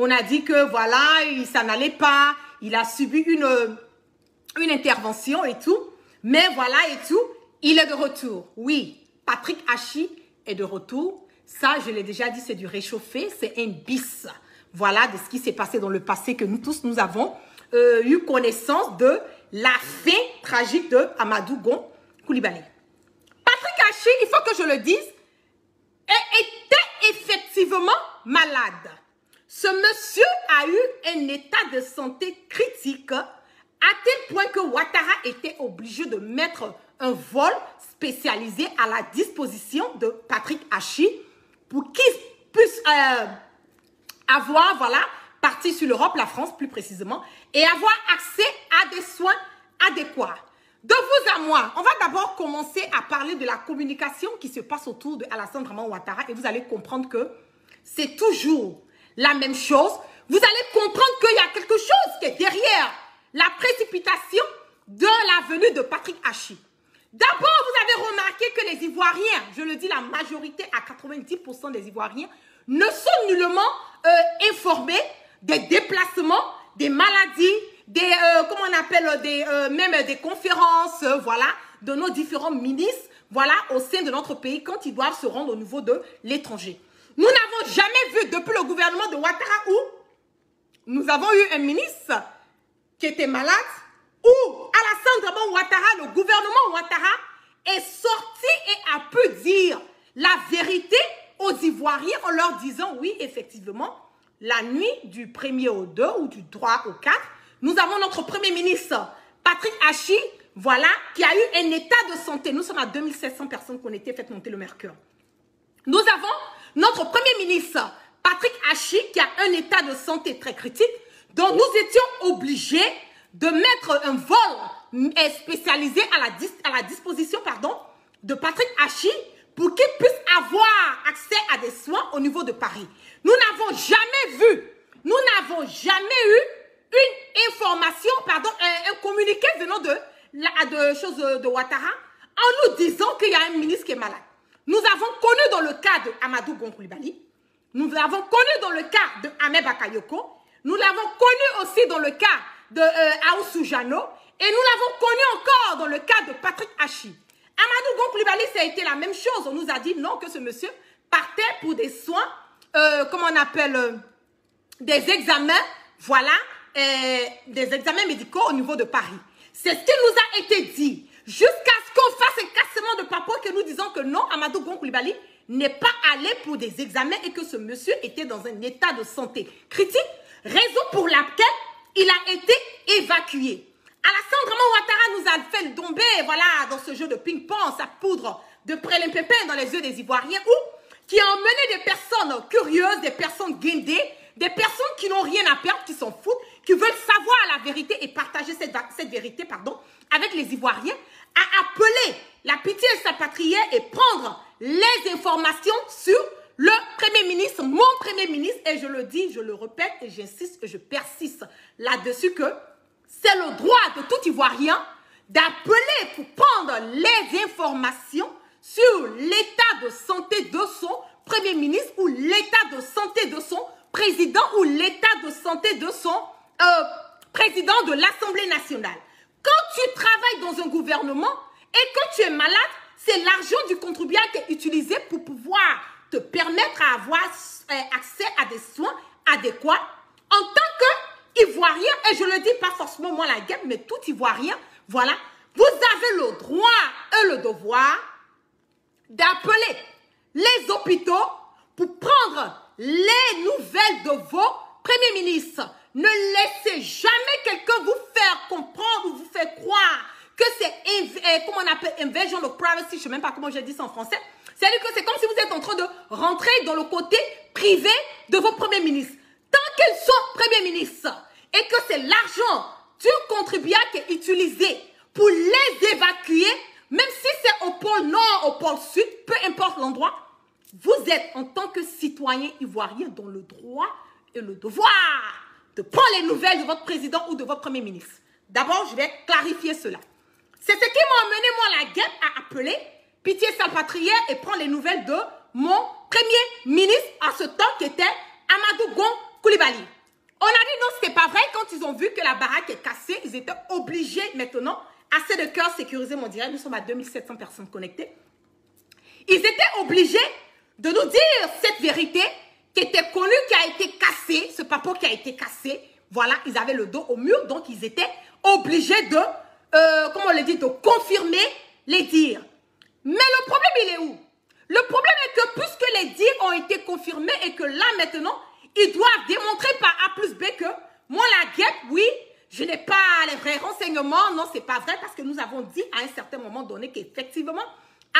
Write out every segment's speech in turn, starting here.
On a dit que voilà, il s'en pas, il a subi une, une intervention et tout. Mais voilà et tout, il est de retour. Oui, Patrick Hachi est de retour. Ça, je l'ai déjà dit, c'est du réchauffé, c'est un bis. Voilà de ce qui s'est passé dans le passé que nous tous, nous avons euh, eu connaissance de la fin tragique de Amadou Gon Koulibaly. Patrick Hachi, il faut que je le dise, était effectivement malade. Ce monsieur a eu un état de santé critique à tel point que Ouattara était obligé de mettre un vol spécialisé à la disposition de Patrick Hachi pour qu'il puisse euh, avoir, voilà, parti sur l'Europe, la France plus précisément, et avoir accès à des soins adéquats. De vous à moi, on va d'abord commencer à parler de la communication qui se passe autour de Alassane Draman Ouattara et vous allez comprendre que c'est toujours la même chose. Vous allez comprendre qu'il y a quelque chose qui est derrière la précipitation de la venue de Patrick Hachi. D'abord, vous avez remarqué que les Ivoiriens, je le dis la majorité à 90% des Ivoiriens, ne sont nullement euh, informés des déplacements, des maladies, des, euh, comment on appelle, des, euh, même des conférences, voilà, de nos différents ministres, voilà, au sein de notre pays quand ils doivent se rendre au niveau de l'étranger. Nous n'avons jamais vu depuis le gouvernement de Ouattara où nous avons eu un ministre qui était malade, où Alassane Draman Ouattara, le gouvernement Ouattara, est sorti et a pu dire la vérité aux Ivoiriens en leur disant oui, effectivement, la nuit du 1er au 2 ou du 3 au 4, nous avons notre Premier ministre, Patrick Hachi, voilà, qui a eu un état de santé. Nous sommes à 2700 personnes été faites monter le mercure. Nous avons notre Premier ministre, Patrick Hachi, qui a un état de santé très critique, dont nous étions obligés de mettre un vol spécialisé à la, disposition pardon, de Patrick Hachi pour qu'il puisse avoir accès à des soins au niveau de Paris. Nous n'avons jamais vu, nous n'avons jamais eu une information, pardon, un, communiqué venant de, de choses de Ouattara en nous disant qu'il y a un ministre qui est malade. Nous avons connu dans le cas de Amadou Gonkoulibaly, nous l'avons connu dans le cas de Ahmed Bakayoko, nous l'avons connu aussi dans le cas de euh, Aoussou et nous l'avons connu encore dans le cas de Patrick Hachi. Amadou Gonkoulibaly, ça a été la même chose. On nous a dit non, que ce monsieur partait pour des soins, euh, comment on appelle, euh, des examens, voilà, des examens médicaux au niveau de Paris. C'est ce qui nous a été dit. Jusqu'à ce qu'on fasse un cassement de papo que nous disons que non, Amadou Gonkoulibaly n'est pas allé pour des examens et que ce monsieur était dans un état de santé critique, raison pour laquelle il a été évacué. Alassane Ouattara nous a fait tomber, voilà, dans ce jeu de ping-pong, sa poudre de prélin-pépin dans les yeux des Ivoiriens, ou qui a emmené des personnes curieuses, des personnes guindées, des personnes qui n'ont rien à perdre, qui s'en foutent, qui veulent savoir la vérité et partager cette, cette vérité, pardon, avec les Ivoiriens, à appeler la pitié de sa patrie et prendre les informations sur le Premier ministre, mon Premier ministre, et je le dis, je le répète et j'insiste et je persiste là-dessus que c'est le droit de tout Ivoirien d'appeler pour prendre les informations sur l'état de santé de son Premier ministre ou l'état de santé de son président ou l'état de santé de son euh, président de l'Assemblée nationale. Quand tu travailles dans un gouvernement et que tu es malade, c'est l'argent du contribuable qui est utilisé pour pouvoir te permettre à avoir euh, accès à des soins adéquats en tant que Ivoirien, et je le dis pas forcément moi la guerre, mais tout Ivoirien, voilà, vous avez le droit et le devoir d'appeler les hôpitaux pour prendre les nouvelles de vos premiers ministres. Ne laissez jamais quelqu'un vous faire comprendre ou vous faire croire que c'est, euh, comment on appelle, invasion of privacy, je ne sais même pas comment je dis ça en français. C'est-à-dire que c'est comme si vous êtes en train de rentrer dans le côté privé de vos premiers ministres. Tant qu'ils sont premiers ministres, et que c'est l'argent du contribuable qui est utilisé pour les évacuer, même si c'est au pôle nord, au pôle sud, peu importe l'endroit, vous êtes en tant que citoyen ivoirien dans le droit et le devoir de prendre les nouvelles de votre président ou de votre premier ministre. D'abord, je vais clarifier cela. C'est ce qui m'a amené, moi, la guerre à appeler Pitié Salpatrière et prendre les nouvelles de mon premier ministre à ce temps qui était Amadou Gon Koulibaly. On a dit non, c'était pas vrai. Quand ils ont vu que la baraque est cassée, ils étaient obligés maintenant, assez de cœur sécurisé mon direct, nous sommes à 2700 personnes connectées. Ils étaient obligés de nous dire cette vérité qui était connue, qui a été cassée, ce papier qui a été cassé. Voilà, ils avaient le dos au mur, donc ils étaient obligés de, euh, comment on le dit, de confirmer les dires. Mais le problème, il est où? Le problème est que puisque les dires ont été confirmés et que là maintenant, ils doivent démontrer par A plus B que moi, la guêpe, oui, je n'ai pas les vrais renseignements. Non, c'est pas vrai parce que nous avons dit à un certain moment donné qu'effectivement,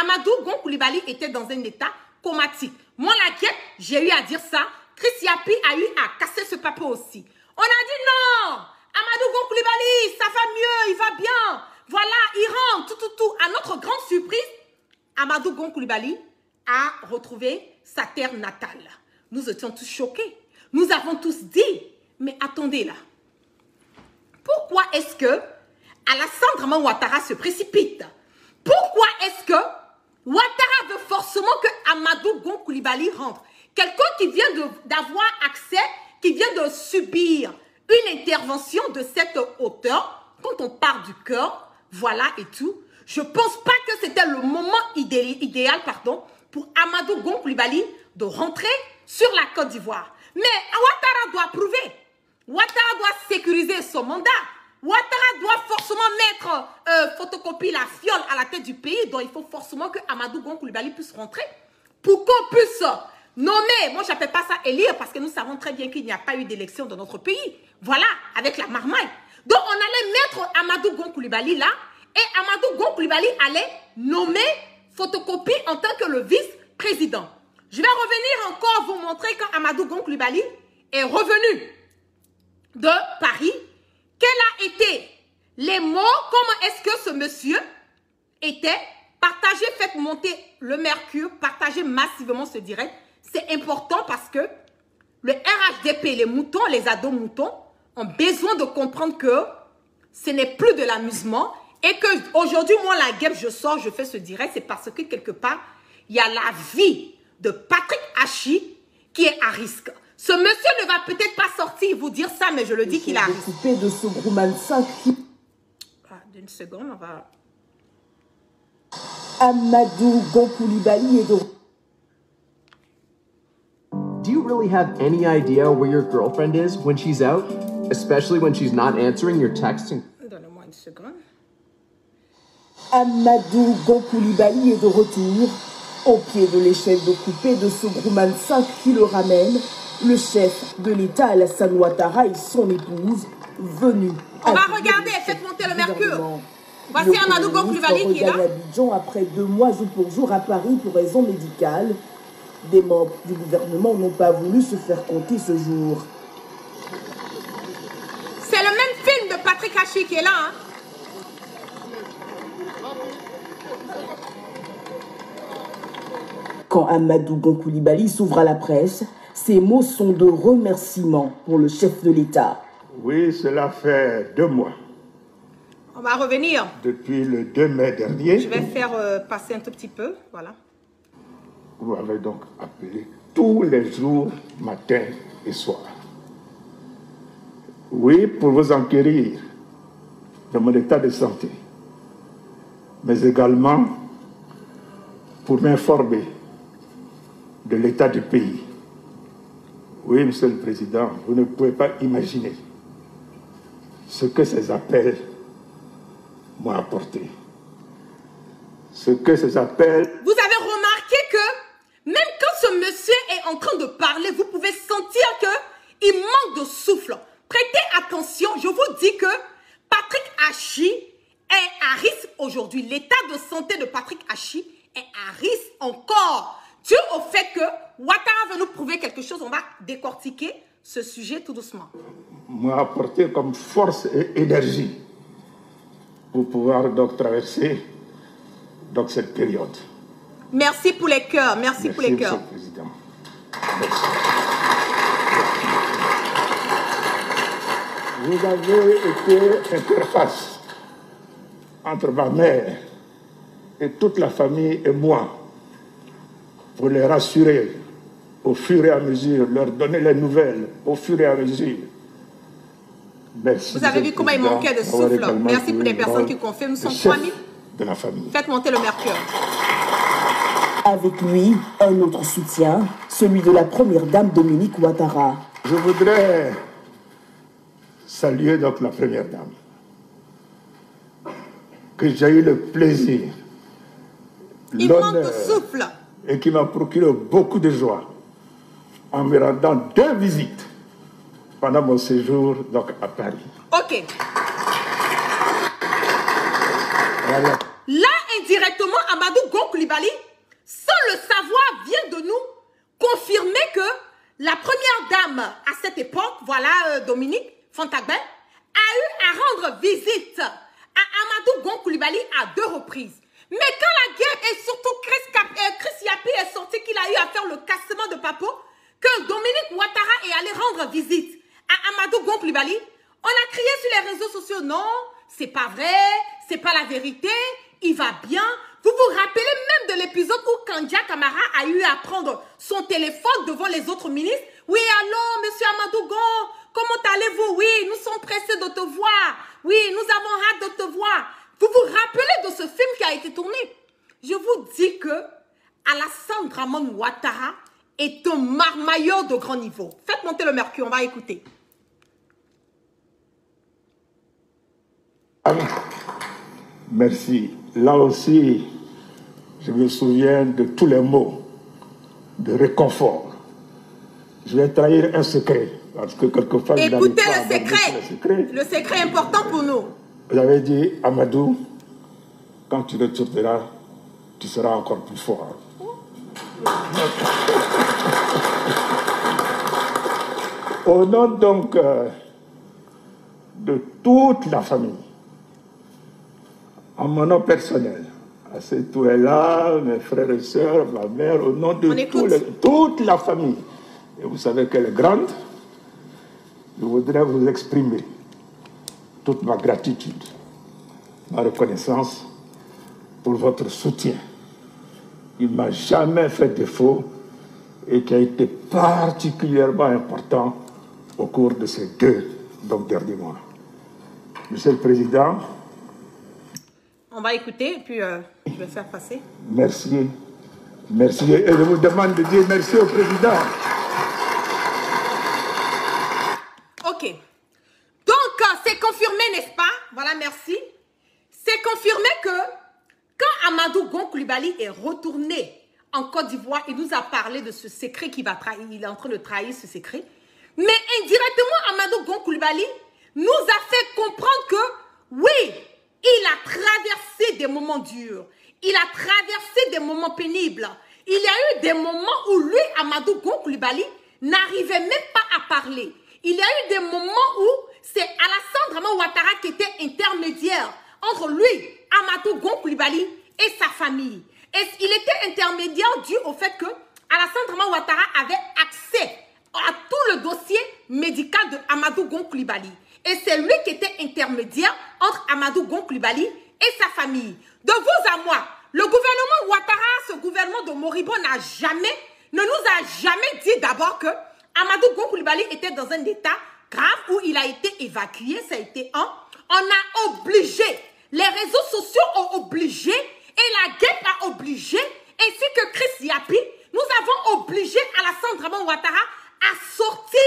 Amadou Gon était dans un état comatique. Moi, la guêpe, j'ai eu à dire ça. Chris Yapi a eu à casser ce papier aussi. On a dit non Amadou Gon Koulibaly, ça va mieux, il va bien. Voilà, il rentre, tout, tout, tout. À notre grande surprise, Amadou Gon Koulibaly a retrouvé sa terre natale. Nous étions tous choqués. Nous avons tous dit, mais attendez là. Pourquoi est-ce que Alassane Ouattara se précipite? Pourquoi est-ce que Ouattara veut forcément que Amadou Gon Koulibaly rentre Quelqu'un qui vient d'avoir accès, qui vient de subir une intervention de cette hauteur, quand on part du cœur, voilà et tout. Je ne pense pas que c'était le moment idéal, pardon, pour Amadou Gon Koulibaly de rentrer sur la Côte d'Ivoire. Mais Ouattara doit prouver. Ouattara doit sécuriser son mandat. Ouattara doit forcément mettre euh, photocopie la fiole à la tête du pays. Donc il faut forcément que Amadou Gon Koulibaly puisse rentrer pour qu'on puisse nommer. Moi, je n'appelle pas ça élire parce que nous savons très bien qu'il n'y a pas eu d'élection dans notre pays. Voilà, avec la marmaille. Donc on allait mettre Amadou Gon Koulibaly là et Amadou Gon Koulibaly allait nommer photocopie en tant que le vice-président. Je vais revenir encore vous montrer quand Amadou Gon Koulibaly est revenu de Paris, quels a été les mots, comment est-ce que ce monsieur était partagé, faites monter le mercure, partagez massivement ce direct? C'est important parce que le RHDP, les moutons, les ados moutons, ont besoin de comprendre que ce n'est plus de l'amusement et que aujourd'hui, moi, la guêpe, je sors, je fais ce direct, c'est parce que quelque part, il y a la vie de Patrick Hachi qui est à risque. Ce monsieur ne va peut-être pas sortir vous dire ça, mais je le dis qu'il a coupé de ce Grouman 5 ah, D'une seconde, on va... Amadou Gonkoulibaly est de... Do you really have any idea where your girlfriend is when she's out? Especially when she's not answering your texts and... Donne-moi une seconde. Amadou Gonkoulibaly est de retour au pied de l'échelle de coupé de ce Grouman 5 qui le ramène le chef de l'État Alassane Ouattara et son épouse venus. On va regarder, faites monter le mercure. Voici Amadou Gonkoulibaly qui est là. Abidjan après deux mois jour pour jour à Paris pour raisons médicales. Des membres du gouvernement n'ont pas voulu se faire compter ce jour. C'est le même film de Patrick Hachi qui est là. Hein? Quand Amadou Gonkoulibaly s'ouvre à la presse, ces mots sont de remerciement pour le chef de l'État. Oui, cela fait deux mois. On va revenir. Depuis le 2 mai dernier. Je vais faire euh, passer un tout petit peu. Voilà. Vous m'avez donc appelé tous les jours, matin et soir. Oui, pour vous enquérir de mon état de santé, mais également pour m'informer de l'état du pays. Oui, Monsieur le Président, vous ne pouvez pas imaginer ce que ces appels m'ont apporté. Ce que ces appels... Vous avez remarqué que même quand ce monsieur est en train de parler, vous pouvez sentir qu'il manque de souffle. Prêtez attention, je vous dis que Patrick Hachi est à risque aujourd'hui. L'état de santé de Patrick Hachi est à risque encore. Dû au fait que Ouattara veut nous prouver quelque chose, on va décortiquer ce sujet tout doucement. M'a apporté comme force et énergie pour pouvoir donc traverser donc cette période. Merci pour les cœurs, merci, pour les cœurs. Monsieur le Président. Vous avez été interface entre ma mère et toute la famille et moi pour les rassurer au fur et à mesure, leur donner les nouvelles au fur et à mesure. Merci. Vous avez vu comment il manquait de souffle. Merci pour les personnes qui confirment. Nous sommes 3000. De la famille. Faites monter le mercure. Avec lui, un autre soutien, celui de la première dame Dominique Ouattara. Je voudrais saluer donc la première dame, que j'ai eu le plaisir, l'honneur et qui m'a procuré beaucoup de joie en me rendant deux visites pendant mon séjour donc, à Paris. Ok. Là, indirectement, Amadou Gonkulibali, sans le savoir, vient de nous confirmer que la première dame à cette époque, voilà euh, Dominique Fontagben, a eu à rendre visite à Amadou Gonkulibali à deux reprises. Mais quand la guerre et surtout Chris, euh, Yapi est sorti qu'il a eu à faire le cassement de Papo, que Dominique Ouattara est allé rendre visite à Amadou Gonkulibali, on a crié sur les réseaux sociaux, non, c'est pas vrai, c'est pas la vérité, il va bien. Vous vous rappelez même de l'épisode où Kandia Kamara a eu à prendre son téléphone devant les autres ministres? Oui, allô, monsieur Amadou Gon, comment allez-vous? Oui, nous sommes pressés de te voir. Oui, nous avons hâte de te voir. Vous vous rappelez de ce film qui a été tourné? Je vous dis que Alassane Dramon Ouattara est un marmailleur de grand niveau. Faites monter le mercure, on va écouter. Merci. Là aussi, je me souviens de tous les mots de réconfort. Je vais trahir un secret, parce que quelquefois... Écoutez le secret. le secret. Le secret important pour nous. Avez dit, Amadou, quand tu retourneras, tu seras encore plus fort. Au nom donc euh, de toute la famille, en mon nom personnel, à est là, mes frères et sœurs, ma mère, au nom de toute la famille, et vous savez qu'elle est grande, je voudrais vous exprimer toute ma gratitude, ma reconnaissance pour votre soutien. Il ne m'a jamais fait défaut et qui a été particulièrement important au cours de ces deux donc, derniers mois. Monsieur le Président, on va écouter et puis euh, je vais faire passer. Merci. Merci. Et je vous demande de dire merci au Président. Ok. Donc, euh, c'est confirmé, n'est-ce pas Voilà, merci. C'est confirmé que quand Amadou Gonkulibali est retourné en Côte d'Ivoire, il nous a parlé de ce secret qui va trahir. Il est en train de trahir ce secret. Mais indirectement, Amadou Gonkulibali nous a fait comprendre que oui, il a traversé des moments durs. Il a traversé des moments pénibles. Il y a eu des moments où lui, Amadou Gonkulibali, n'arrivait même pas à parler. Il y a eu des moments où c'est Alassane Ouattara qui était intermédiaire entre lui, Amadou Gonkulibali, et sa famille. Et il était intermédiaire dû au fait que Alassane Ouattara avait accès à tout le dossier médical de Amadou Gonkulibali. Et c'est lui qui était intermédiaire entre Amadou Gonkulibali et sa famille. De vous à moi, le gouvernement Ouattara, ce gouvernement de Moribo n'a jamais, ne nous a jamais dit d'abord que Amadou Gonkulibali était dans un état grave où il a été évacué, ça a été un. On a obligé, les réseaux sociaux ont obligé et la guerre a obligé, ainsi que Chris Yapi, nous avons obligé Alassane Ouattara à sortir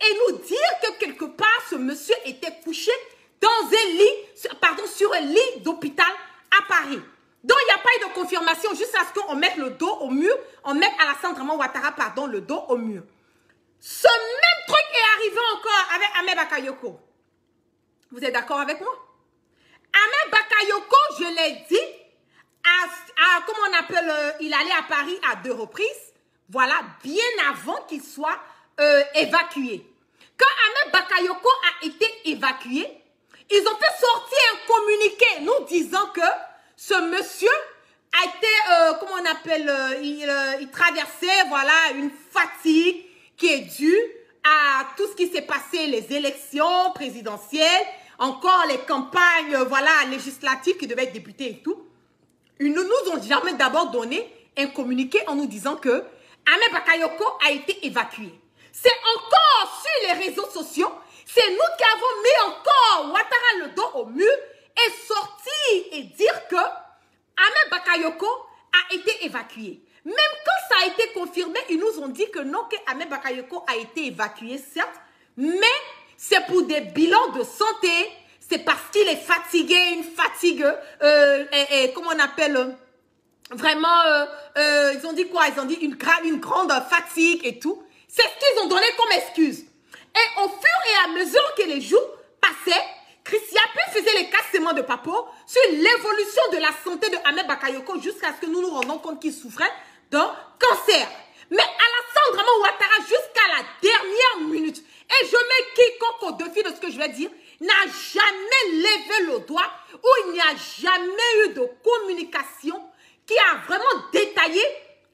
et nous dire que quelque part, ce monsieur était couché dans un lit, pardon, sur un lit d'hôpital à Paris. Donc, il n'y a pas eu de confirmation jusqu'à ce qu'on mette le dos au mur, on mette à la centre Ouattara, pardon, le dos au mur. Ce même truc est arrivé encore avec Ahmed Bakayoko. Vous êtes d'accord avec moi? Ahmed Bakayoko, je l'ai dit, comment on appelle, euh, il allait à Paris à deux reprises. Voilà, bien avant qu'il soit euh, évacué. Quand Ahmed Bakayoko a été évacué, ils ont fait sortir un communiqué nous disant que ce monsieur a été, euh, comment on appelle, euh, il, traversait, voilà, une fatigue qui est due à tout ce qui s'est passé, les élections présidentielles, encore les campagnes, législatives qui devaient être débutées et tout. Ils ne nous ont jamais d'abord donné un communiqué en nous disant que Ahmed Bakayoko a été évacué. C'est encore sur les réseaux sociaux, c'est nous qui avons mis encore Ouattara le dos au mur et sorti et dire que Ahmed Bakayoko a été évacué. Même quand ça a été confirmé, ils nous ont dit que non, que Ahmed Bakayoko a été évacué, certes, mais c'est pour des bilans de santé, c'est parce qu'il est fatigué, une fatigue, euh, et, et, comment on appelle, vraiment, euh, euh, ils ont dit quoi? Ils ont dit une, grande fatigue et tout. C'est ce qu'ils ont donné comme excuse. Et au fur et à mesure que les jours passaient, Christian faisait les cassements de papo sur l'évolution de la santé de Ahmed Bakayoko jusqu'à ce que nous nous rendons compte qu'il souffrait d'un cancer. Mais Alassane Draman Ouattara, jusqu'à la dernière minute, et je mets quiconque au défi de ce que je vais dire, n'a jamais levé le doigt ou il n'y a jamais eu de communication qui a vraiment détaillé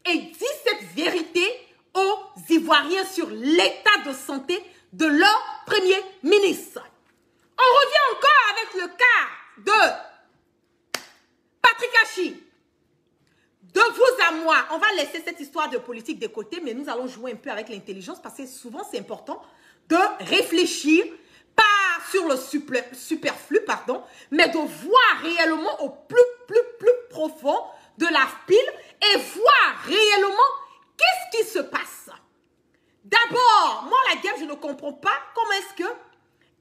et dit cette vérité aux Ivoiriens sur l'état de santé de leur premier ministre. On revient encore avec le cas de Patrick Hachi. De vous à moi, on va laisser cette histoire de politique de côté, mais nous allons jouer un peu avec l'intelligence parce que souvent c'est important de réfléchir, pas sur le superflu, pardon, mais de voir réellement au plus, plus, plus profond de la pile et voir réellement qu'est-ce qui se passe. D'abord, moi la guerre, je ne comprends pas comment est-ce que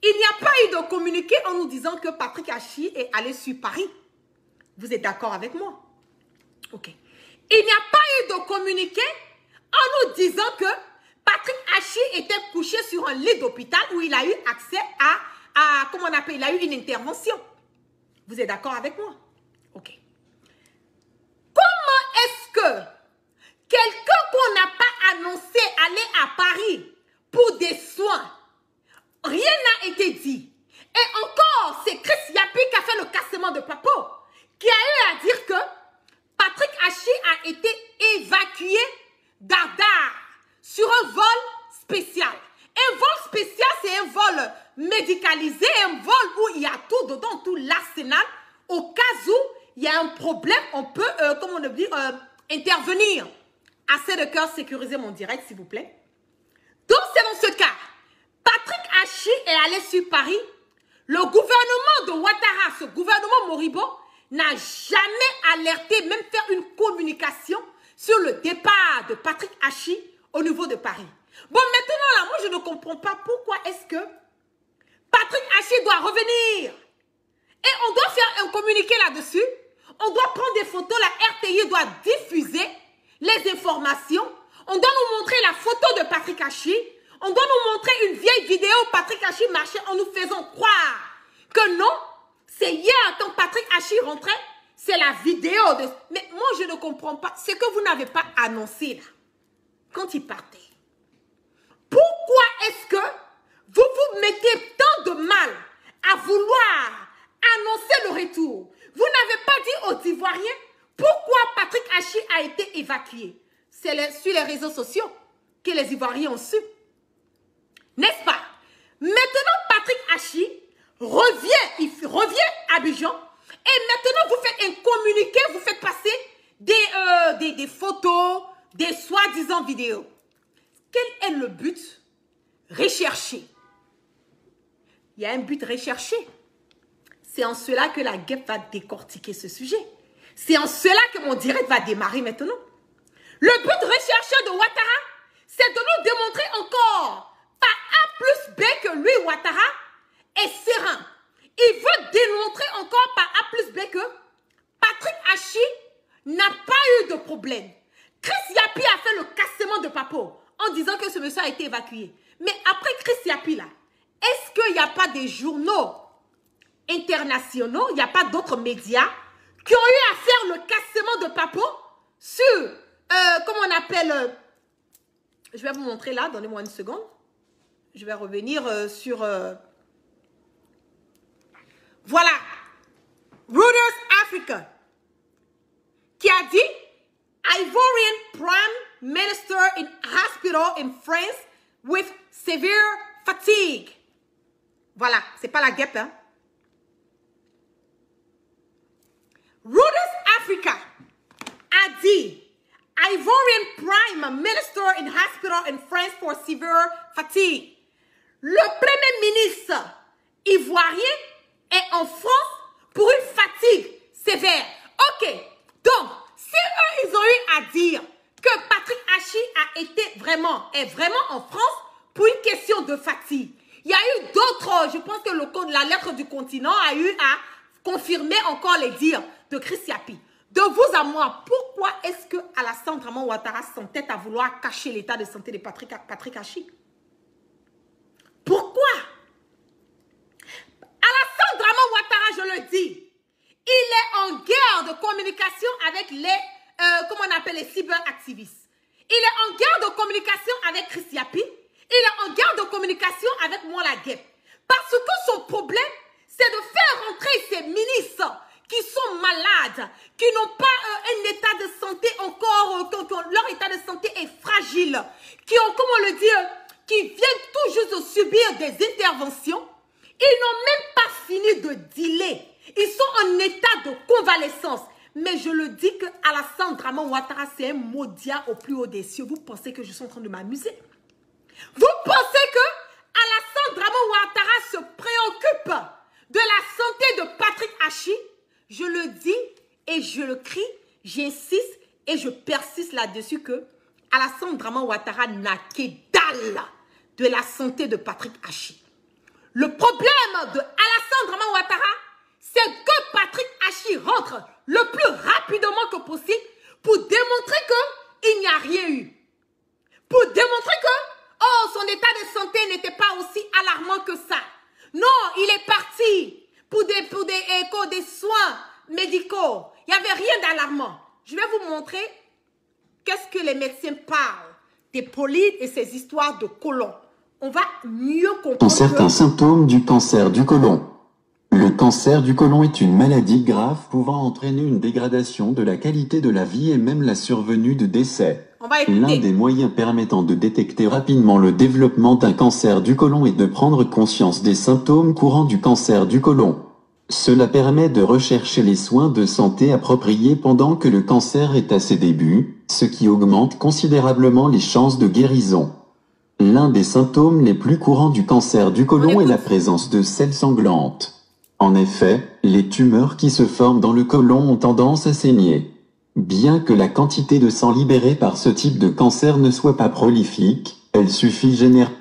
il n'y a pas eu de communiqué en nous disant que Patrick Hachi est allé sur Paris. Vous êtes d'accord avec moi? Ok. Il n'y a pas eu de communiqué en nous disant que Patrick Hachi était couché sur un lit d'hôpital où il a eu accès à, à, comment on appelle, il a eu une intervention. Vous êtes d'accord avec moi? Ok. Comment est-ce que quelqu'un qu'on n'a pas annoncé aller à Paris pour des soins, rien n'a été dit? Et encore, c'est Chris Yapi qui a fait le cassement de Papo, qui a eu à dire que Patrick Hachi a été évacué d'Ardar sur un vol spécial. Un vol spécial, c'est un vol médicalisé, un vol où il y a tout dedans, tout l'arsenal. Au cas où il y a un problème, on peut, euh, comme on dit, euh, intervenir. Assez de cœur, sécuriser mon direct, s'il vous plaît. Donc, c'est dans ce cas. Patrick Hachi est allé sur Paris. Le gouvernement de Ouattara, ce gouvernement moribond, n'a jamais alerté, même fait une communication sur le départ de Patrick Hachi au niveau de Paris. Bon, maintenant, là, moi, je ne comprends pas pourquoi est-ce que Patrick Hachi doit revenir. Et on doit faire un communiqué là-dessus. On doit prendre des photos. La RTI doit diffuser les informations. On doit nous montrer la photo de Patrick Hachi. On doit nous montrer une vieille vidéo Patrick Hachi marchait en nous faisant croire que non, c'est hier quand Patrick Hachi rentrait, c'est la vidéo de... Mais moi, je ne comprends pas. Ce que vous n'avez pas annoncé là, quand il partait. Pourquoi est-ce que vous vous mettez tant de mal à vouloir annoncer le retour? Vous n'avez pas dit aux Ivoiriens pourquoi Patrick Hachi a été évacué. C'est sur les réseaux sociaux que les Ivoiriens ont su. N'est-ce pas Maintenant, Patrick Hachi revient, il revient Et maintenant, vous faites un communiqué, vous faites passer des, euh, des, des photos, des soi-disant vidéos. Quel est le but recherché? Il y a un but recherché. C'est en cela que la guêpe va décortiquer ce sujet. C'est en cela que mon direct va démarrer maintenant. Le but recherché de Ouattara, c'est de nous démontrer encore par A plus B que lui, Ouattara, est serein. Il veut démontrer encore par A plus B que Patrick Hachi n'a pas eu de problème. Chris Yapi a fait le cassement de Papo en disant que ce monsieur a été évacué. Mais après Chris Yapi, là, est-ce qu'il n'y a pas des journaux internationaux, il n'y a pas d'autres médias qui ont eu à faire le cassement de Papo sur, euh, comment on appelle, euh, je vais vous montrer là, donnez-moi une seconde. Je vais revenir euh, sur, voilà, Reuters Africa, qui a dit, Ivorian Prime Minister in hospital in France with severe fatigue. Voilà, c'est pas la guêpe, hein. Reuters Africa a dit Ivorian Prime Minister in hospital in France for severe fatigue. Le Premier ministre ivoirien en France pour une fatigue sévère. Ok, donc, si eux, ils ont eu à dire que Patrick Hachi a été vraiment, est vraiment en France pour une question de fatigue, il y a eu d'autres, je pense que le, la lettre du continent a eu à confirmer encore les dires de Chris Yapi. De vous à moi, pourquoi est-ce que Alassane Draman Ouattara s'entête à vouloir cacher l'état de santé de Patrick, Patrick Hachi Pourquoi Alassane Draman Ouattara, je le dis, il est en guerre de communication avec les, euh, comment on appelle, les cyberactivistes. Il est en guerre de communication avec Chris Yapi. Il est en guerre de communication avec moi la guêpe. Parce que son problème, c'est de faire rentrer ses ministres qui sont malades, qui n'ont pas euh, un état de santé encore, euh, leur état de santé est fragile, qui ont, comment le dire, qui viennent tout juste de subir des interventions. Ils n'ont même pas fini de dealer. Ils sont en état de convalescence. Mais je le dis que Alassane Draman Ouattara, c'est un maudit au plus haut des cieux. Vous pensez que je suis en train de m'amuser? Vous pensez que Alassane Draman Ouattara se préoccupe de la santé de Patrick Hachi? Je le dis et je le crie, j'insiste et je persiste là-dessus que Alassane Draman Ouattara n'a que dalle de la santé de Patrick Hachi. Le problème de Alassane Draman Ouattara, c'est que Patrick Hachi rentre le plus rapidement que possible pour démontrer qu'il n'y a rien eu. Pour démontrer que oh, son état de santé n'était pas aussi alarmant que ça. Non, il est parti pour des, pour des, échos, des soins médicaux. Il n'y avait rien d'alarmant. Je vais vous montrer qu'est-ce que les médecins parlent des polypes et ces histoires de colon. On va mieux comprendre. certains symptômes du cancer du côlon. Le cancer du côlon est une maladie grave pouvant entraîner une dégradation de la qualité de la vie et même la survenue de décès. L'un des moyens permettant de détecter rapidement le développement d'un cancer du côlon est de prendre conscience des symptômes courants du cancer du côlon. Cela permet de rechercher les soins de santé appropriés pendant que le cancer est à ses débuts, ce qui augmente considérablement les chances de guérison. L'un des symptômes les plus courants du cancer du côlon est la présence de selles sanglantes. En effet, les tumeurs qui se forment dans le côlon ont tendance à saigner. Bien que la quantité de sang libérée par ce type de cancer ne soit pas prolifique, elle suffit généralement.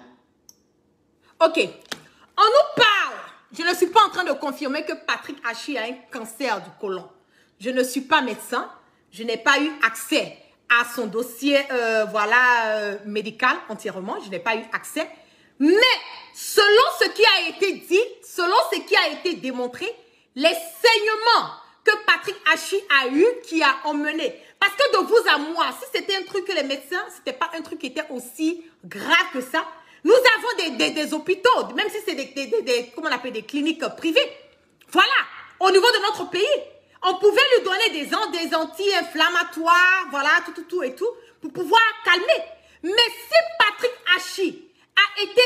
Ok. On nous parle. Je ne suis pas en train de confirmer que Patrick Hachi a un cancer du côlon. Je ne suis pas médecin. Je n'ai pas eu accès à son dossier euh, voilà, euh, médical entièrement. Je n'ai pas eu accès. Mais selon ce qui a été dit, selon ce qui a été démontré, les saignements que Patrick Hachi a eu, qui a emmené. Parce que de vous à moi, si c'était un truc que les médecins, c'était pas un truc qui était aussi grave que ça. Nous avons des, des, hôpitaux, même si c'est des, des, comment on appelle, des cliniques privées. Voilà, au niveau de notre pays, on pouvait lui donner des, des anti-inflammatoires, voilà, tout, tout, tout et tout, pour pouvoir calmer. Mais si Patrick Hachi a été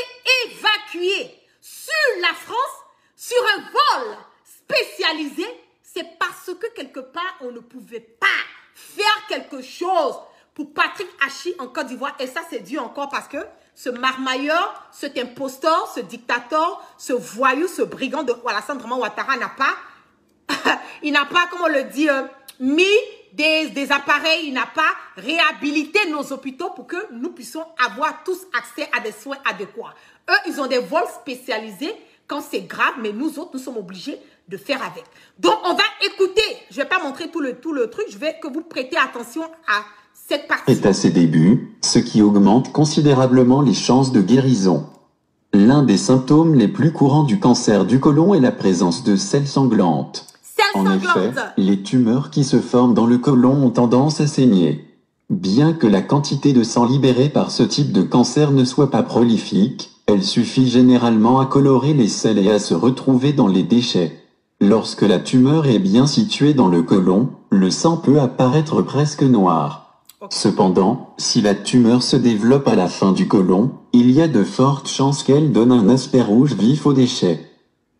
évacué sur la France, sur un vol spécialisé, c'est parce que quelque part, on ne pouvait pas faire quelque chose pour Patrick Hachi en Côte d'Ivoire. Et ça, c'est dû encore parce que ce marmailleur, cet imposteur, ce dictateur, ce voyou, ce brigand de Alassane Ouattara n'a pas, il n'a pas, comme on le dit, mis des, appareils, il n'a pas réhabilité nos hôpitaux pour que nous puissions avoir tous accès à des soins adéquats. Eux, ils ont des vols spécialisés quand c'est grave, mais nous autres, nous sommes obligés de faire avec. Donc, on va écouter. Je ne vais pas montrer tout le, tout le truc. Je vais que vous prêtez attention à cette partie. Est à ses débuts, ce qui augmente considérablement les chances de guérison. L'un des symptômes les plus courants du cancer du côlon est la présence de selles sanglantes. En effet, les tumeurs qui se forment dans le côlon ont tendance à saigner. Bien que la quantité de sang libérée par ce type de cancer ne soit pas prolifique, elle suffit généralement à colorer les selles et à se retrouver dans les déchets. Lorsque la tumeur est bien située dans le côlon, le sang peut apparaître presque noir. Cependant, si la tumeur se développe à la fin du côlon, il y a de fortes chances qu'elle donne un aspect rouge vif aux déchets.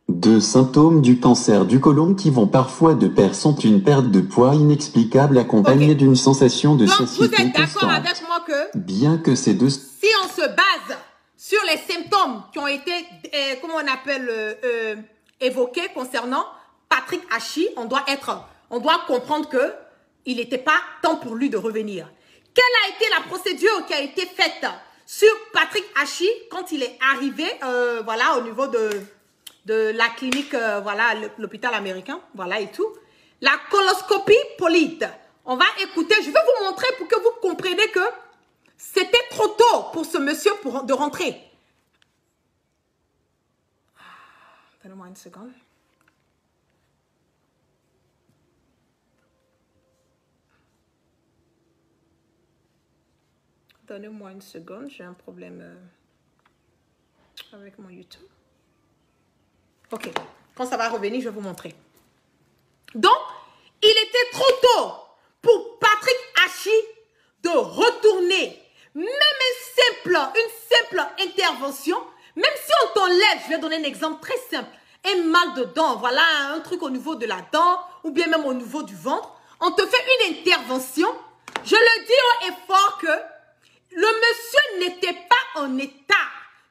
Deux symptômes du cancer du côlon qui vont parfois de pair sont une perte de poids inexplicable accompagnée d'une sensation de Donc, vous êtes d'accord avec moi que bien que ces deux si on se base sur les symptômes qui ont été euh, comment on appelle euh, euh, évoqués concernant Patrick Hachi, on doit être on doit comprendre que il n'était pas temps pour lui de revenir. Quelle a été la procédure qui a été faite sur Patrick Hachi quand il est arrivé voilà au niveau de de la clinique, euh, voilà, l'hôpital américain, voilà et tout. La coloscopie polite. On va écouter, je vais vous montrer pour que vous compreniez que c'était trop tôt pour ce monsieur de rentrer. Donnez-moi une seconde. Donnez-moi une seconde, j'ai un problème euh, avec mon YouTube. Ok, quand ça va revenir, je vais vous montrer. Donc, il était trop tôt pour Patrick Hachi de retourner. Même une simple, une simple intervention, même si on t'enlève, je vais donner un exemple très simple, un mal de dent, voilà, un truc au niveau de la dent, ou bien même au niveau du ventre, on te fait une intervention. Je le dis haut et fort que le monsieur n'était pas en état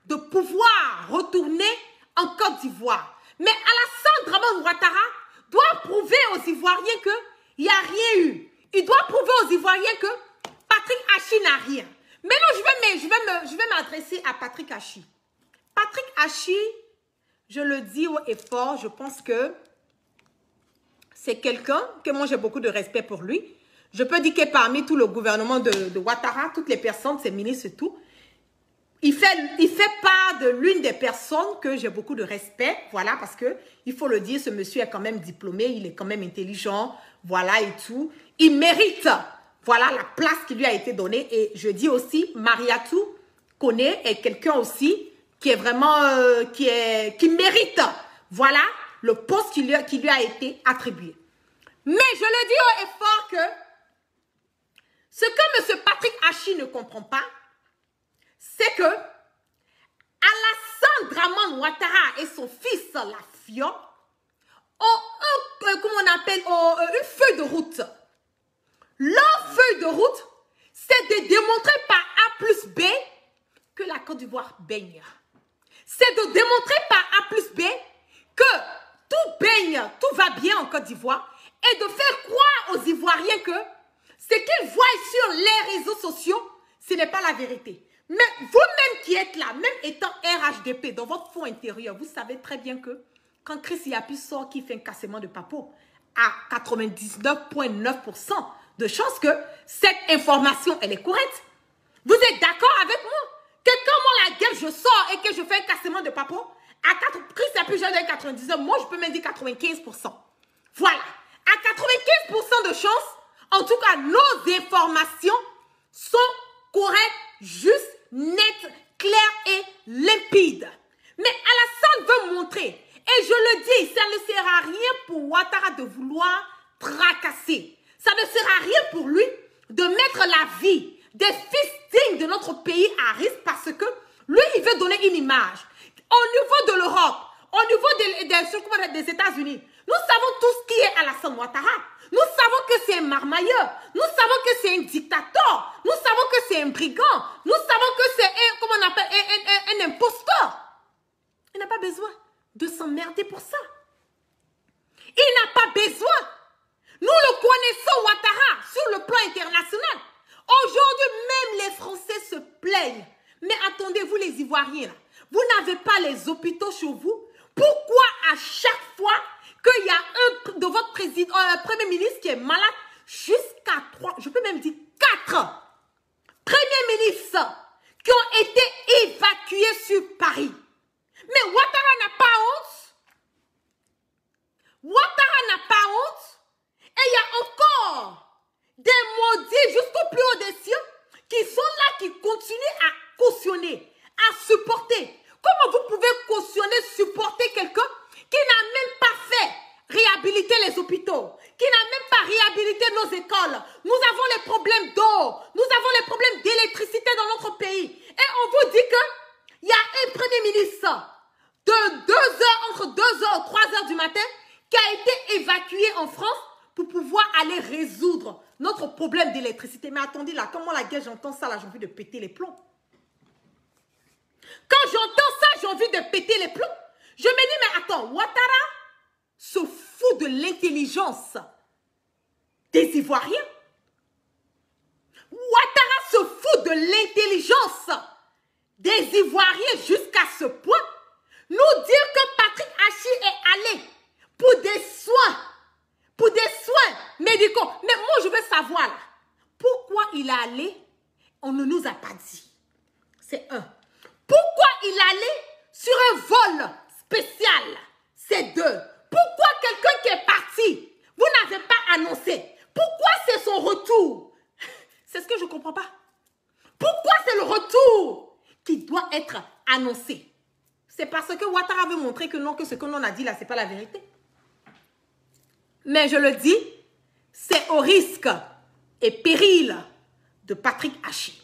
de pouvoir retourner en Côte d'Ivoire. Mais Alassane Draman Ouattara doit prouver aux Ivoiriens qu'il n'y a rien eu. Il doit prouver aux Ivoiriens que Patrick Hachi n'a rien. Je vais, je vais m'adresser à Patrick Hachi. Patrick Hachi, je le dis haut et fort, je pense que c'est quelqu'un que moi j'ai beaucoup de respect pour lui. Je peux dire que parmi tout le gouvernement de, de Ouattara, toutes les personnes, ses ministres tout, il fait, fait part de l'une des personnes que j'ai beaucoup de respect, voilà, parce que il faut le dire, ce monsieur est quand même diplômé, il est quand même intelligent, voilà et tout. Il mérite, voilà, la place qui lui a été donnée. Et je dis aussi, Mariatou connaît est quelqu'un aussi qui est vraiment, euh, qui est, qui mérite, voilà, le poste qui lui, qui lui a été attribué. Mais je le dis au effort que ce que M. Patrick Hachi ne comprend pas, c'est que Alassane Draman Ouattara et son fils, la Fion, ont un, on appelle, euh, une feuille de route. Leur feuille de route, c'est de démontrer par A plus B que la Côte d'Ivoire baigne. C'est de démontrer par A plus B que tout baigne, tout va bien en Côte d'Ivoire et de faire croire aux Ivoiriens que ce qu'ils voient sur les réseaux sociaux, ce n'est pas la vérité. Mais vous-même qui êtes là, même étant RHDP dans votre fond intérieur, vous savez très bien que quand Chris Yapi sort qui fait un cassement de papo, à 99,9% de chances que cette information, elle est correcte. Vous êtes d'accord avec moi Que quand moi, la gueule, je sors et que je fais un cassement de papo, à 4, Chris Yapi, j'ai 99, moi, je peux même dire 95%. Voilà. À 95% de chances, en tout cas, nos informations sont correctes, justes net, clair et limpide. Mais Alassane veut montrer, et je le dis, ça ne sert à rien pour Ouattara de vouloir tracasser. Ça ne sert à rien pour lui de mettre la vie des fils dignes de notre pays à risque parce que lui, il veut donner une image. Au niveau de l'Europe, au niveau des, des, des États-Unis, nous savons tous qui est Alassane Ouattara. Nous savons que c'est un marmailleur. Nous savons que c'est un dictateur. Nous savons que c'est un brigand. Nous savons que c'est un, comment on appelle, un, un, imposteur. Il n'a pas besoin de s'emmerder pour ça. Il n'a pas besoin. Nous le connaissons, Ouattara, sur le plan international. Aujourd'hui, même les Français se plaignent. Mais attendez-vous, les Ivoiriens, vous n'avez pas les hôpitaux chez vous. Pourquoi à chaque fois qu'il y a un de votre un premier ministre qui est malade jusqu'à trois, je peux même dire quatre premiers ministres qui ont été évacués sur Paris. Mais Ouattara n'a pas honte. Ouattara n'a pas honte. Et il y a encore des maudits jusqu'au plus haut des cieux qui sont là, qui continuent à cautionner, à supporter. Comment vous pouvez cautionner, supporter quelqu'un qui n'a même pas fait réhabiliter les hôpitaux, qui n'a même pas réhabilité nos écoles. Nous avons les problèmes d'eau, nous avons les problèmes d'électricité dans notre pays. Et on vous dit que il y a un premier ministre de, matin qui a été évacué en France pour pouvoir aller résoudre notre problème d'électricité. Mais attendez là, comment la guerre, j'entends ça là, j'ai envie de péter les plombs. Quand j'entends ça, j'ai envie de péter les plombs. Je me dis, mais attends, Ouattara se fout de l'intelligence des Ivoiriens. Ouattara se fout de l'intelligence des Ivoiriens jusqu'à ce point. Nous dire que Patrick Hachi est allé pour des soins, pour des soins médicaux. Mais moi, je veux savoir pourquoi il est allé, on ne nous a pas dit. C'est un. Pourquoi il est allé sur un vol spécial? C'est deux. Pourquoi quelqu'un qui est parti, vous n'avez pas annoncé? Pourquoi c'est son retour? C'est ce que je ne comprends pas. Pourquoi c'est le retour qui doit être annoncé? C'est parce que Ouattara veut montrer que non, que ce que l'on a dit là, ce n'est pas la vérité. Mais je le dis, c'est au risque et péril de Patrick Hachi.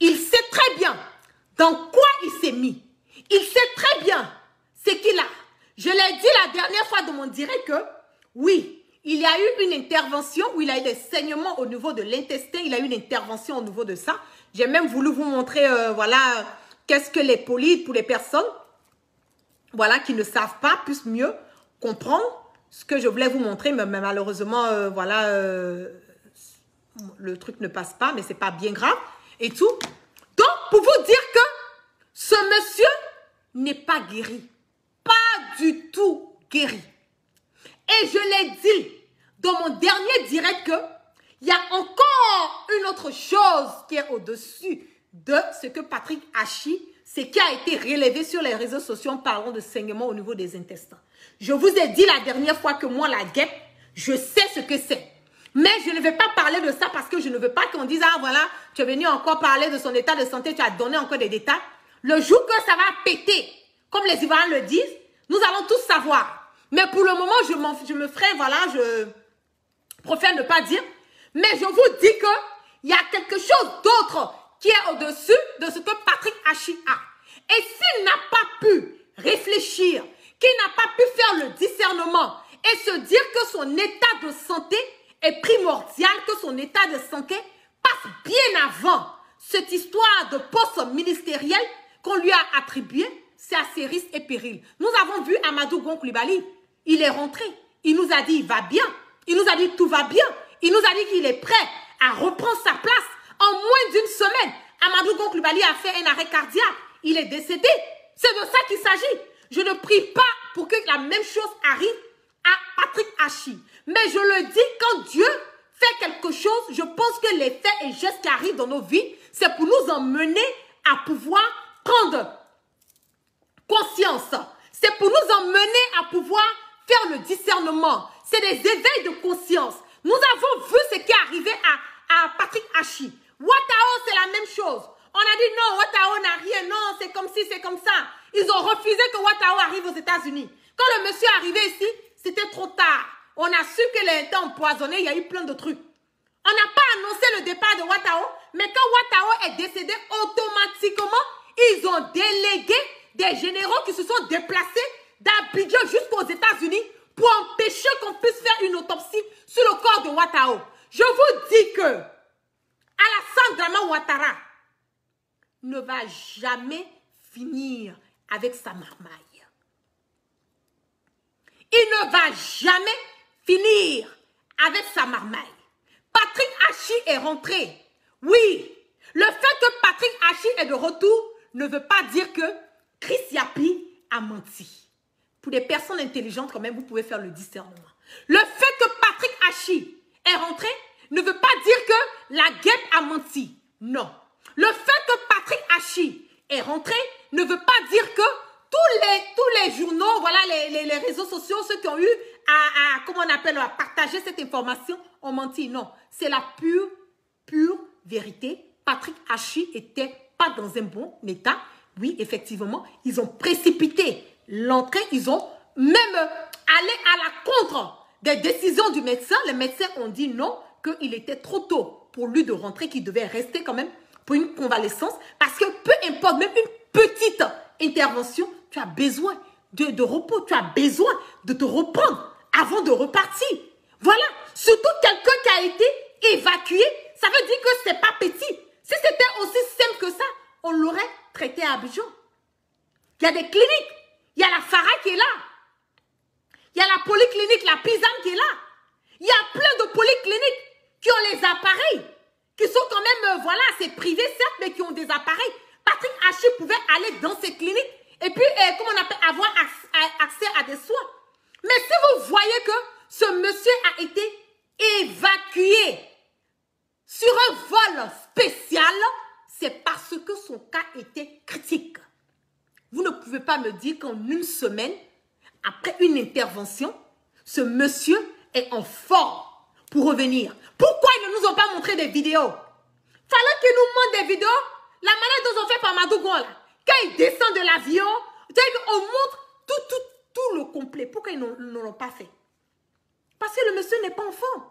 Il sait très bien dans quoi il s'est mis. Il sait très bien ce qu'il a. Je l'ai dit la dernière fois de mon direct que, oui, il y a eu une intervention où il a eu des saignements au niveau de l'intestin. Il a eu une intervention au niveau de ça. J'ai même voulu vous montrer, euh, voilà, qu'est-ce que les polices pour les personnes, voilà, qui ne savent pas, puissent mieux comprendre ce que je voulais vous montrer. Mais, malheureusement, euh, voilà, euh, le truc ne passe pas, mais c'est pas bien grave et tout. Donc, pour vous dire que ce monsieur n'est pas guéri. Pas du tout guéri. Et je l'ai dit dans mon dernier direct que il y a encore une autre chose qui est au-dessus de ce que Patrick Hachi, ce qui a été relevé sur les réseaux sociaux en parlant de saignement au niveau des intestins. Je vous ai dit la dernière fois que moi, la guêpe, je sais ce que c'est. Mais je ne vais pas parler de ça parce que je ne veux pas qu'on dise, ah voilà, tu es venu encore parler de son état de santé, tu as donné encore des détails. Le jour que ça va péter, comme les Ivoiriens le disent, nous allons tous savoir. Mais pour le moment, je, me ferai, voilà, je préfère ne pas dire. Mais je vous dis que il y a quelque chose d'autre qui est au-dessus de ce que Patrick Hachi a. Et s'il n'a pas pu réfléchir, qu'il n'a pas pu faire le discernement et se dire que son état de santé est primordial que son état de santé passe bien avant cette histoire de poste ministériel qu'on lui a attribué, c'est à ses risques et périls. Nous avons vu Amadou Gonkoulibaly, il est rentré, il nous a dit il va bien, il nous a dit tout va bien, il nous a dit qu'il est prêt à reprendre sa place en moins d'une semaine. Amadou Gonkoulibaly a fait un arrêt cardiaque, il est décédé. C'est de ça qu'il s'agit. Je ne prie pas pour que la même chose arrive à Patrick Hachi. Mais je le dis, quand Dieu fait quelque chose, je pense que les faits et gestes qui arrivent dans nos vies, c'est pour nous emmener à pouvoir prendre conscience. C'est pour nous emmener à pouvoir faire le discernement. C'est des éveils de conscience. Nous avons vu ce qui est arrivé à, à Patrick Hachi. Watao, c'est la même chose. On a dit non, Watao n'a rien. Non, c'est comme si, c'est comme ça. Ils ont refusé que Watao arrive aux États-Unis. Quand le monsieur est arrivé ici, c'était trop tard. On a su que les était empoisonné, il y a eu plein de trucs. On n'a pas annoncé le départ de Watao, mais quand Watao est décédé, automatiquement, ils ont délégué des généraux qui se sont déplacés d'Abidjan jusqu'aux États-Unis pour empêcher qu'on puisse faire une autopsie sur le corps de Watao. Je vous dis que Alassane Drama Ouattara ne va jamais finir avec sa marmaille. Il ne va jamais finir avec sa marmaille. Patrick Hachi est rentré. Oui, le fait que Patrick Hachi est de retour ne veut pas dire que Chris Yapi a menti. Pour des personnes intelligentes, quand même, vous pouvez faire le discernement. Le fait que Patrick Hachi est rentré ne veut pas dire que la guêpe a menti. Non. Le fait que Patrick Hachi est rentré ne veut pas dire que tous les, journaux, voilà, les, réseaux sociaux, ceux qui ont eu à, on appelle, à partager cette information, ont menti. Non, c'est la pure, pure vérité. Patrick Hachi était pas dans un bon état. Oui, effectivement, ils ont précipité l'entrée. Ils ont même allé à la contre des décisions du médecin. Les médecins ont dit non, qu'il était trop tôt pour lui de rentrer, qu'il devait rester quand même pour une convalescence. Parce que peu importe, même une petite intervention, tu as besoin de, repos. Tu as besoin de te reprendre avant de repartir. Voilà. Surtout quelqu'un qui a été évacué, ça veut dire que c'est pas petit. Si c'était aussi simple que ça, on l'aurait traité à Abidjan. Il y a des cliniques. Il y a la Farah qui est là. Il y a la polyclinique, la Pisane qui est là. Il y a plein de polycliniques qui ont les appareils, qui sont quand même, euh, voilà, c'est privé certes, mais qui ont des appareils. Patrick Haché pouvait aller dans ces cliniques et puis, euh, comment on appelle, avoir accès à des soins. Mais si vous voyez que ce monsieur a été évacué sur un vol spécial, c'est parce que son cas était critique. Vous ne pouvez pas me dire qu'en une semaine, après une intervention, ce monsieur est en forme pour revenir. Pourquoi ils ne nous ont pas montré des vidéos? Fallait qu'ils nous montrent des vidéos. La manière dont ont fait par Madougon, là. Quand il descend de l'avion, on montre tout, tout, tout le complet. Pourquoi ils ne l'ont pas fait? Parce que le monsieur n'est pas en forme.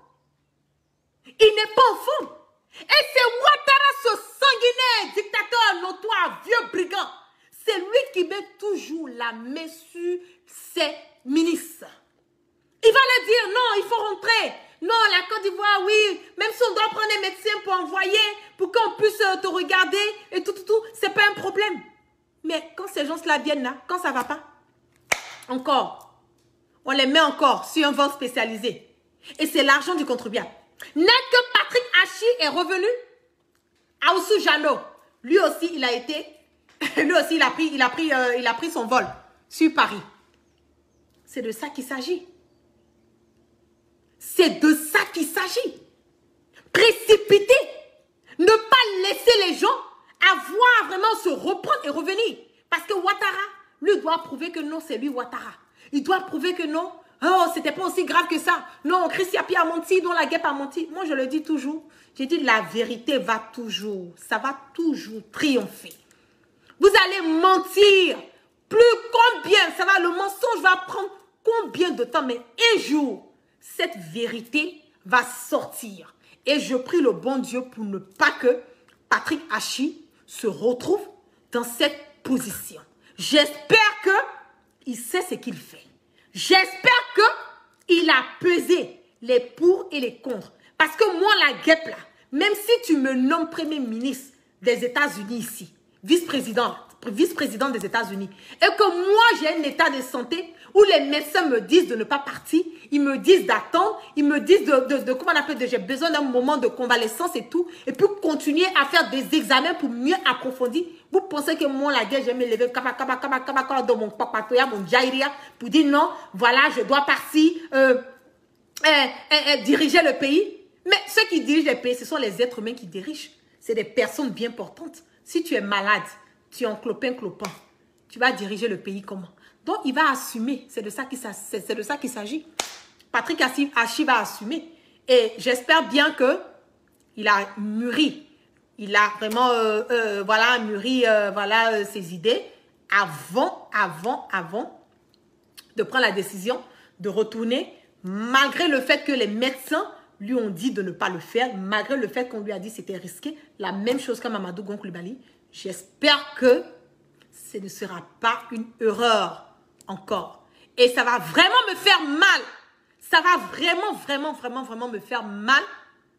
Il n'est pas en forme. Et c'est Ouattara, ce sanguinaire dictateur notoire, vieux brigand. C'est lui qui met toujours la main sur ses ministres. Il va leur dire, non, il faut rentrer. Non, la Côte d'Ivoire, oui. Même si on doit prendre des médecins pour envoyer, pour qu'on puisse euh, te regarder et tout, tout, tout, c'est pas un problème. Mais quand ces gens-là viennent là, quand ça va pas, encore, on les met encore sur un vol spécialisé. Et c'est l'argent du contribuable. N'est que Patrick Hachi est revenu à Jano. Lui aussi, il a été, lui aussi, il a pris, il a pris, euh, il a pris son vol sur Paris. C'est de ça qu'il s'agit. C'est de ça qu'il s'agit. Précipiter. Ne pas laisser les gens avoir vraiment se reprendre et revenir. Parce que Ouattara, lui, doit prouver que non, c'est lui Ouattara. Il doit prouver que non, Oh, c'était pas aussi grave que ça. Non, Christian Pierre a menti, non, la guêpe a menti. Moi, je le dis toujours. J'ai dit, la vérité va toujours, ça va toujours triompher. Vous allez mentir. Plus combien, ça va, le mensonge va prendre combien de temps, mais un jour, cette vérité va sortir. Et je prie le bon Dieu pour ne pas que Patrick Hachi se retrouve dans cette position. J'espère que il sait ce qu'il fait. J'espère que il a pesé les pour et les contre. Parce que moi, la guêpe là, même si tu me nommes Premier ministre des États-Unis ici, vice-président, vice-président des États-Unis, et que moi j'ai un état de santé où les médecins me disent de ne pas partir, ils me disent d'attendre, ils me disent de, comment on appelle, j'ai besoin d'un moment de convalescence et tout, et puis continuer à faire des examens pour mieux approfondir. Vous pensez que moi, la guerre, je vais me lever dans mon papatoya, mon jairia, pour dire non, voilà, je dois partir, euh, euh, euh, diriger le pays. Mais ceux qui dirigent le pays, ce sont les êtres humains qui dirigent. C'est des personnes bien portantes. Si tu es malade, tu es en clopin clopin, tu vas diriger le pays comment? Donc, il va assumer. C'est de ça qu'il s'agit. Patrick Hachi va assumer. Et j'espère bien que il a mûri. Il a vraiment, euh, euh, voilà, mûri, euh, voilà, ses idées avant, avant, avant de prendre la décision de retourner, malgré le fait que les médecins lui ont dit de ne pas le faire, malgré le fait qu'on lui a dit c'était risqué. La même chose comme Mamadou Gonkulibali. J'espère que ce ne sera pas une erreur encore. Et ça va vraiment me faire mal. Ça va vraiment, vraiment, vraiment, vraiment me faire mal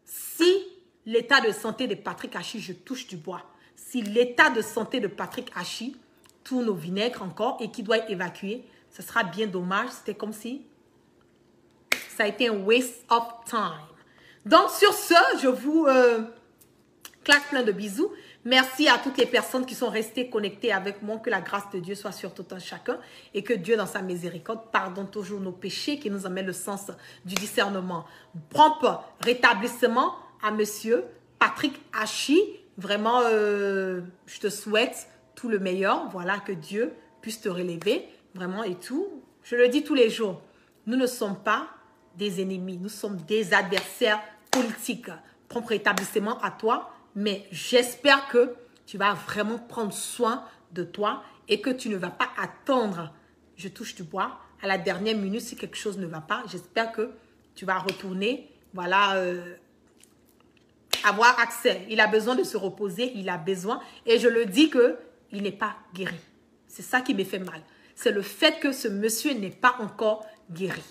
si l'état de santé de Patrick Hachi, je touche du bois, si l'état de santé de Patrick Hachi tourne au vinaigre encore et qu'il doit évacuer, ce sera bien dommage. C'était comme si ça a été un waste of time. Donc sur ce, je vous euh, claque plein de bisous. Merci à toutes les personnes qui sont restées connectées avec moi. Que la grâce de Dieu soit sur tout un chacun et que Dieu, dans sa miséricorde, pardonne toujours nos péchés qui nous amène le sens du discernement. Prompt rétablissement à monsieur Patrick Hachi. Vraiment, euh, je te souhaite tout le meilleur. Voilà, que Dieu puisse te relever. Vraiment et tout. Je le dis tous les jours. Nous ne sommes pas des ennemis. Nous sommes des adversaires politiques. Prompt rétablissement à toi mais j'espère que tu vas vraiment prendre soin de toi et que tu ne vas pas attendre, je touche du bois, à la dernière minute si quelque chose ne va pas. J'espère que tu vas retourner, voilà, euh, avoir accès. Il a besoin de se reposer, il a besoin. Et je le dis que il n'est pas guéri. C'est ça qui me fait mal. c'est le fait que ce monsieur n'est pas encore guéri.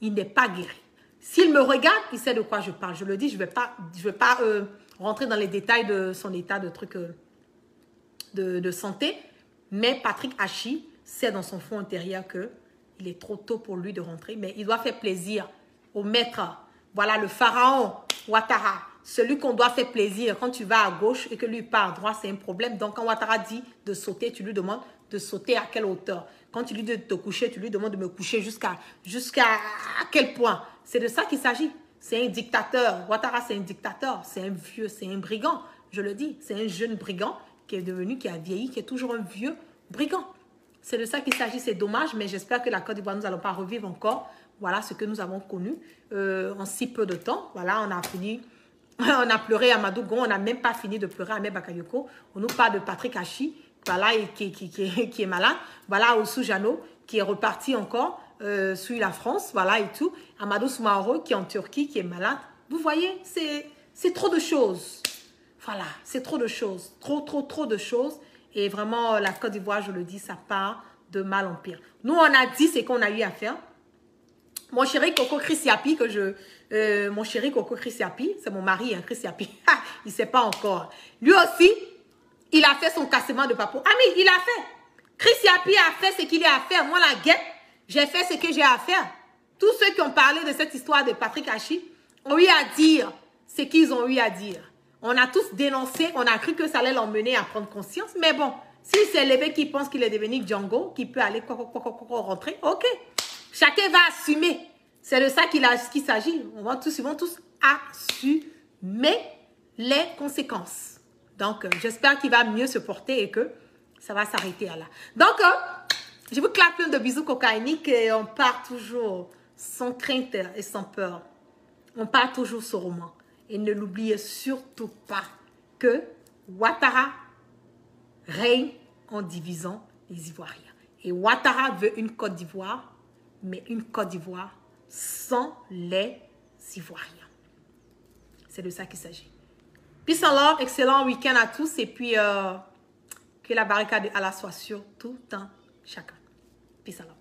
Il n'est pas guéri. S'il me regarde, il sait de quoi je parle. Je le dis, je ne vais pas, je vais pas euh, rentrer dans les détails de son état de truc euh, de, santé. Mais Patrick Hachi sait dans son fond intérieur que il est trop tôt pour lui de rentrer. Mais il doit faire plaisir au maître. Voilà le pharaon Ouattara. Celui qu'on doit faire plaisir quand tu vas à gauche et que lui part à droite, c'est un problème. Donc quand Ouattara dit de sauter, tu lui demandes de sauter à quelle hauteur. Quand tu lui dis de te coucher, tu lui demandes de me coucher jusqu'à jusqu'à quel point. C'est de ça qu'il s'agit. C'est un dictateur. Ouattara, c'est un dictateur. C'est un vieux, c'est un brigand. Je le dis, c'est un jeune brigand qui est devenu, qui a vieilli, qui est toujours un vieux brigand. C'est de ça qu'il s'agit. C'est dommage, mais j'espère que la Côte d'Ivoire, nous n'allons pas revivre encore. Voilà ce que nous avons connu euh, en si peu de temps. Voilà, on a fini on a pleuré à Madougon, on n'a même pas fini de pleurer à Bakayoko. On nous parle de Patrick Hachi, voilà, qui, qui, qui, est malade. Voilà, Osu Jano, qui est reparti encore euh, la France, voilà et tout. Amadou Soumaoro, qui est en Turquie, qui est malade. Vous voyez, c'est trop de choses. Voilà, c'est trop de choses. Trop, trop, trop de choses. Et vraiment, la Côte d'Ivoire, je le dis, ça part de mal en pire. Nous, on a dit ce qu'on a eu à faire. Mon chéri Coco Chris Yapi, que je... Euh, mon chéri Coco Chris Yapi, c'est mon mari, hein, Chris Yapi. il sait pas encore. Lui aussi, il a fait son cassement de papou. Ah mais il a fait. Chris Yapi a fait ce qu'il a à. Moi, la guette, j'ai fait ce que j'ai à faire. Tous ceux qui ont parlé de cette histoire de Patrick Hachi ont eu à dire ce qu'ils ont eu à dire. On a tous dénoncé, on a cru que ça allait l'emmener à prendre conscience. Mais bon, s'il s'est levé qui pense qu'il est devenu Django, qu'il peut aller rentrer, ok. Chacun va assumer. C'est de ça qu'il s'agit. On va tous, ils vont tous assumer les conséquences. Donc, euh, j'espère qu'il va mieux se porter et que ça va s'arrêter là. Donc, euh, je vous claque plein de bisous cocaïniques et on part toujours sans crainte et sans peur. On part toujours sur roman. Et ne l'oubliez surtout pas que Ouattara règne en divisant les Ivoiriens. Et Ouattara veut une Côte d'Ivoire, mais une Côte d'Ivoire sans les Ivoiriens. C'est de ça qu'il s'agit. Peace and love, excellent week-end à tous et puis euh, que la barricade de Allah soit sur tout temps chacun. Peace and love.